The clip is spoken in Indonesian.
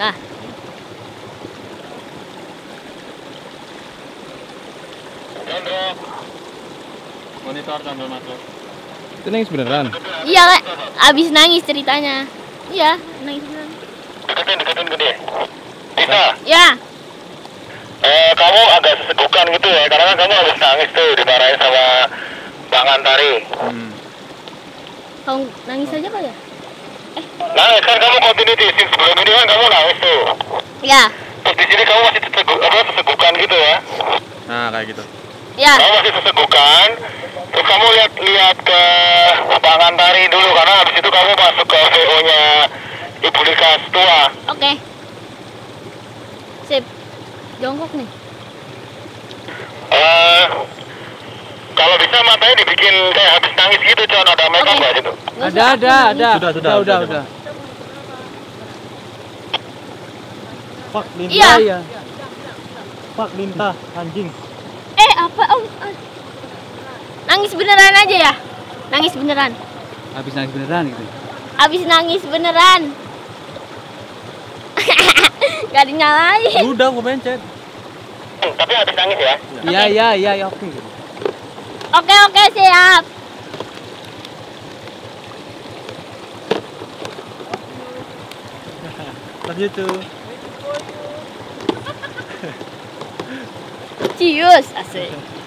Nah, Chandra. Monitor Chandra masuk. Itu nangis beneran. iya Kak. Abis nangis ceritanya. Iya, nangis beneran. Deketin, deketin ke dia. Bisa. Ya, Eh, kamu agak sesegukan gitu ya, karena kamu habis nangis tuh dimarahin sama Bang Antari. Hmm. kamu nangis aja kali ya? Nangis kan kamu continuity scene sebelum ini kan kamu nangis tuh. Ya, Terus di sini kamu masih sesegu, apa, sesegukan gitu ya. Nah, kayak gitu. ya. Kamu masih sesegukan. Terus kamu lihat lihat ke Bang Antari dulu karena habis itu kamu masuk ke VO-nya Ibu Likas tua. Oke. Sip. Jongkok nih. Eh, kalau bisa matanya dibikin kayak habis nangis gitu, Con. Ada make up Oke. nggak gitu? Ada, aku ada, nangis. ada. Sudah, sudah, udah, sudah, Pak Linta. Iya. iya. Pak Linta anjing. Eh, apa? Oh, ah. Nangis beneran aja ya? Nangis beneran. Habis nangis beneran gitu. Abis nangis beneran. Gak dinyalain. Udah gua pencet. Hmm, tapi habis nangis ya. Iya, iya, iya, iya, oke. Oke, oke, siap. Lanjut tuh. Cius, asik.